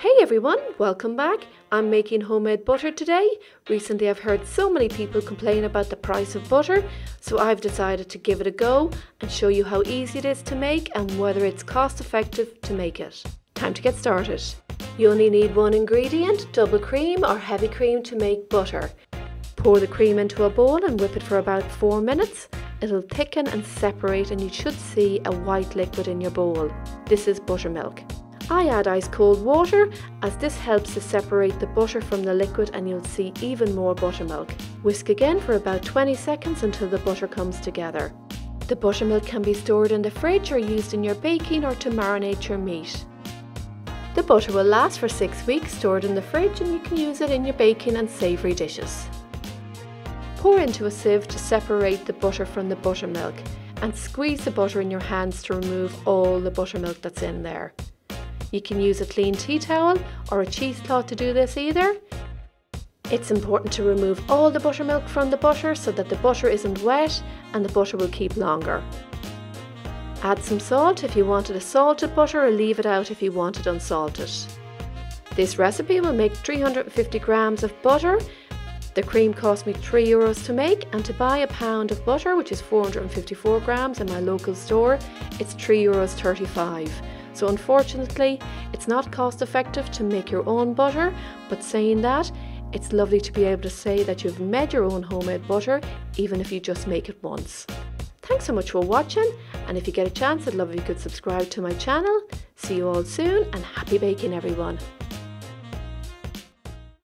Hey everyone, welcome back. I'm making homemade butter today. Recently I've heard so many people complain about the price of butter, so I've decided to give it a go and show you how easy it is to make and whether it's cost effective to make it. Time to get started. You only need one ingredient, double cream or heavy cream to make butter. Pour the cream into a bowl and whip it for about 4 minutes. It'll thicken and separate and you should see a white liquid in your bowl. This is buttermilk. I add ice cold water as this helps to separate the butter from the liquid and you'll see even more buttermilk. Whisk again for about 20 seconds until the butter comes together. The buttermilk can be stored in the fridge or used in your baking or to marinate your meat. The butter will last for 6 weeks stored in the fridge and you can use it in your baking and savoury dishes. Pour into a sieve to separate the butter from the buttermilk and squeeze the butter in your hands to remove all the buttermilk that's in there. You can use a clean tea towel or a cheesecloth to do this either. It's important to remove all the buttermilk from the butter so that the butter isn't wet and the butter will keep longer. Add some salt if you wanted a salted butter or leave it out if you want it unsalted. This recipe will make 350 grams of butter. The cream cost me 3 euros to make and to buy a pound of butter which is 454 grams in my local store it's 3 euros 35. So unfortunately, it's not cost effective to make your own butter, but saying that, it's lovely to be able to say that you've made your own homemade butter, even if you just make it once. Thanks so much for watching, and if you get a chance, I'd love if you could subscribe to my channel. See you all soon, and happy baking everyone!